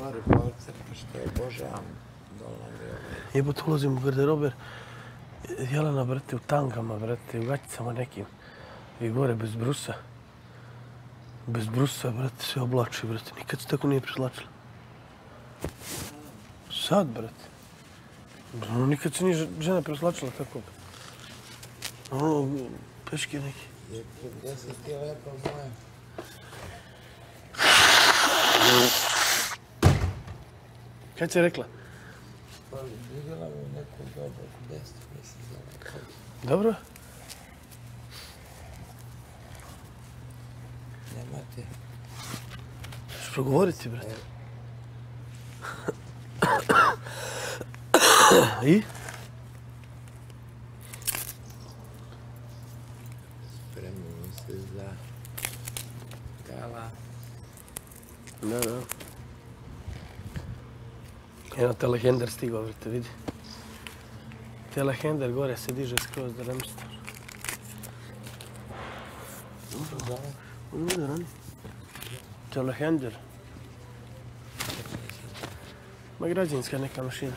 Otvori porcer, pa što je Bože, a dolazi ovaj. Jebot ulazim u garderober. Jelena, brate, u tangama, brate, u gaćicama nekim. I gore bez brusa. Bez brusa, brate, se oblači, brate. Nikad se tako nije preslačila. Sad, brate. Ono, nikad se nije žena preslačila tako. Ono, peške neki. Je, gdje si ti lepa moja? Kad si je rekla? Pa vidjela me u nekom dobro mjestu, mislim. Dobro? Nema ti. Ćeš progovoriti, brate. I? Spremimo se za gala. Da, da. Jedan telehender stigao, brate, vidi. Telehender gore se diže skroz da ne mrsta. Gala. On bude rani. Telehender. Ma građanska neka mašina.